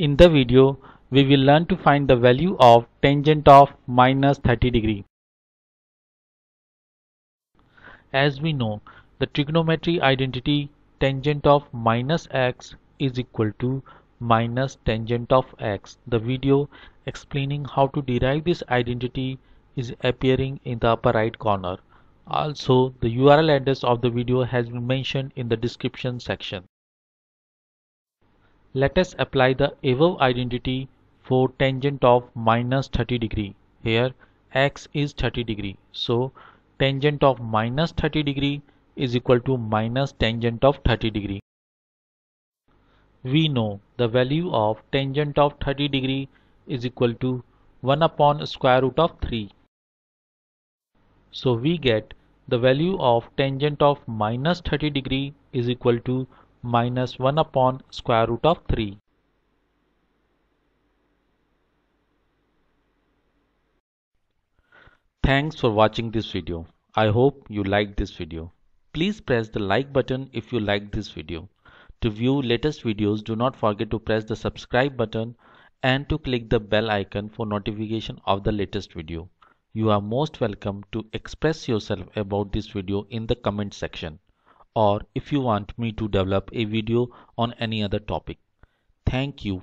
In the video, we will learn to find the value of tangent of minus 30 degree. As we know, the trigonometry identity tangent of minus x is equal to minus tangent of x. The video explaining how to derive this identity is appearing in the upper right corner. Also, the URL address of the video has been mentioned in the description section. Let us apply the above identity for tangent of minus 30 degree. Here x is 30 degree. So tangent of minus 30 degree is equal to minus tangent of 30 degree. We know the value of tangent of 30 degree is equal to 1 upon square root of 3. So we get the value of tangent of minus 30 degree is equal to minus 1 upon square root of 3. Thanks for watching this video. I hope you like this video. Please press the like button if you like this video. To view latest videos do not forget to press the subscribe button and to click the bell icon for notification of the latest video. You are most welcome to express yourself about this video in the comment section or if you want me to develop a video on any other topic. Thank you.